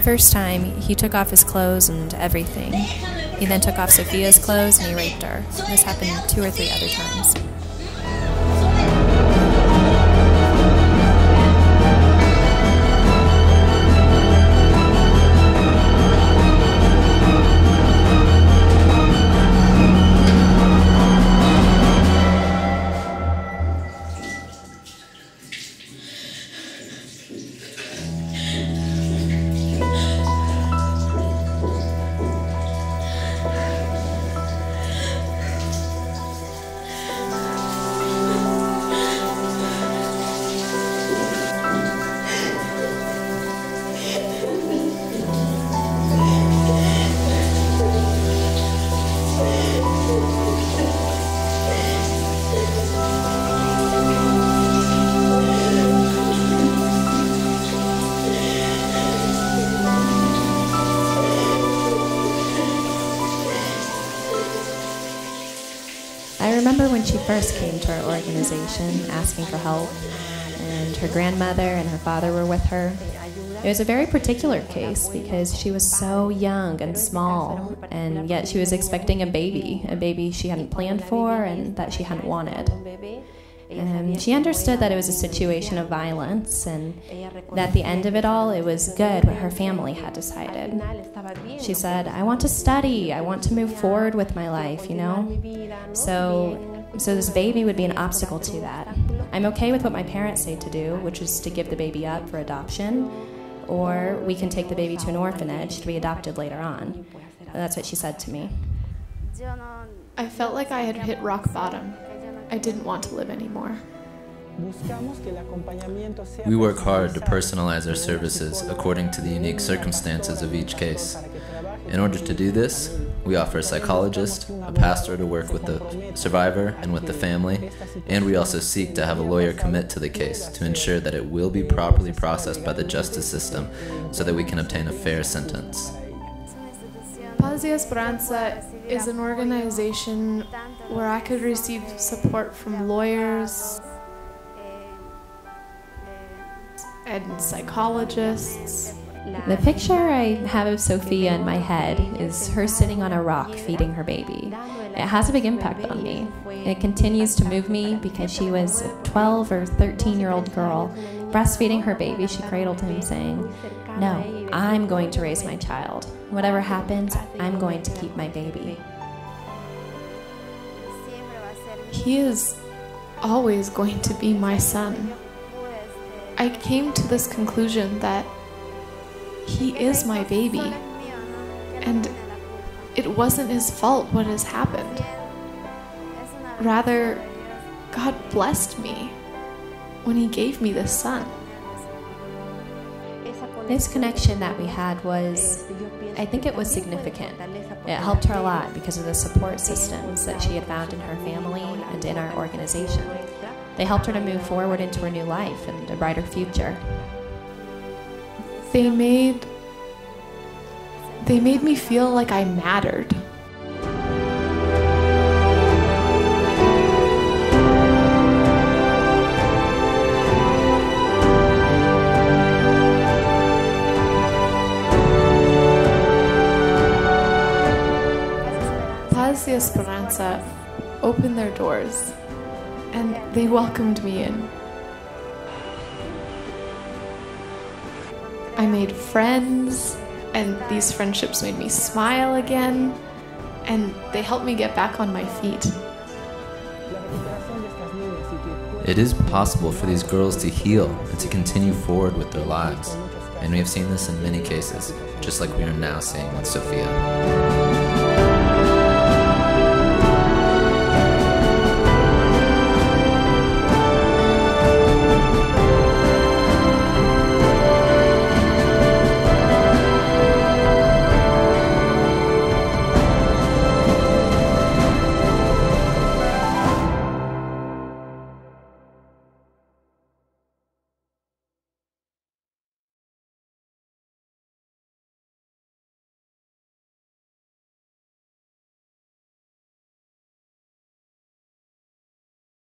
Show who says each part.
Speaker 1: the first time, he took off his clothes and everything. He then took off Sofia's clothes and he raped her. This happened two or three other times. Remember when she first came to our organization asking for help, and her grandmother and her father were with her. It was a very particular case because she was so young and small, and yet she was expecting a baby, a baby she hadn't planned for and that she hadn't wanted. And she understood that it was a situation of violence, and that at the end of it all, it was good what her family had decided. She said, I want to study, I want to move forward with my life, you know? So, so this baby would be an obstacle to that. I'm okay with what my parents say to do, which is to give the baby up for adoption, or we can take the baby to an orphanage to be adopted later on. That's what she said to me.
Speaker 2: I felt like I had hit rock bottom. I didn't want to live anymore.
Speaker 3: We work hard to personalize our services according to the unique circumstances of each case. In order to do this, we offer a psychologist, a pastor to work with the survivor and with the family, and we also seek to have a lawyer commit to the case to ensure that it will be properly processed by the justice system so that we can obtain a fair sentence.
Speaker 2: Paz Esperanza is an organization where I could receive support from lawyers and psychologists.
Speaker 1: The picture I have of Sofia in my head is her sitting on a rock feeding her baby. It has a big impact on me. It continues to move me because she was a 12 or 13 year old girl breastfeeding her baby. She cradled him, saying, No, I'm going to raise my child. Whatever happens, I'm going to keep my baby.
Speaker 2: He is always going to be my son. I came to this conclusion that he is my baby, and it wasn't his fault what has happened. Rather, God blessed me when he gave me this son.
Speaker 1: This connection that we had was, I think it was significant. It helped her a lot because of the support systems that she had found in her family and in our organization. They helped her to move forward into her new life and a brighter future.
Speaker 2: They made they made me feel like I mattered. Esperanza opened their doors and they welcomed me in. I made friends, and these friendships made me smile again, and they helped me get back on my feet.
Speaker 3: It is possible for these girls to heal and to continue forward with their lives. And we have seen this in many cases, just like we are now seeing with Sofia.